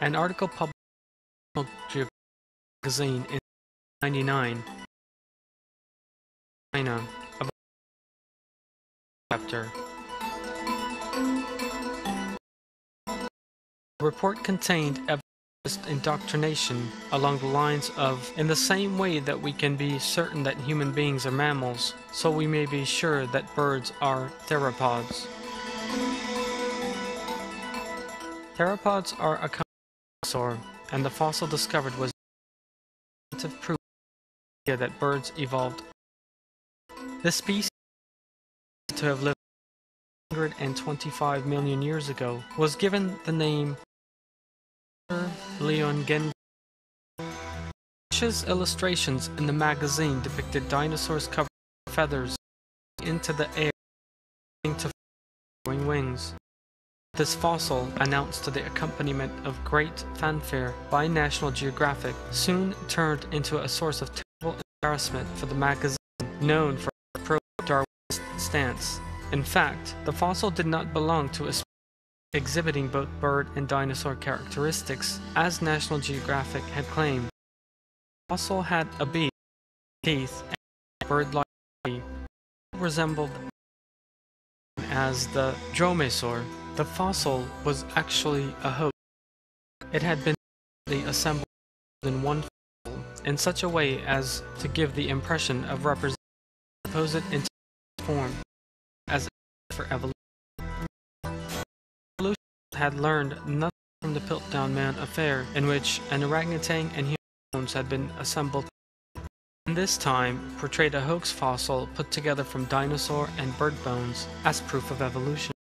An article published in magazine in 1999 China about chapter. The report contained evidence indoctrination along the lines of in the same way that we can be certain that human beings are mammals, so we may be sure that birds are theropods. Theropods are a dinosaur, and the fossil discovered was definitive proof that birds evolved. This species to have lived 125 million years ago was given the name Leon Gen. Illustrations in the magazine depicted dinosaurs covered with feathers into the air to flowing wings. This fossil, announced to the accompaniment of great fanfare by National Geographic, soon turned into a source of terrible embarrassment for the magazine, known for its pro-Darwinist stance. In fact, the fossil did not belong to a species exhibiting both bird and dinosaur characteristics, as National Geographic had claimed. The fossil had a beak, teeth, and bird-like body, resembled as the dromaeosaur. The fossil was actually a hoax. It had been assembled in one fossil in such a way as to give the impression of representing supposed intelligent form as for evolution. evolution had learned nothing from the Piltdown Man affair, in which an orangutan and human bones had been assembled. And this time portrayed a hoax fossil put together from dinosaur and bird bones as proof of evolution.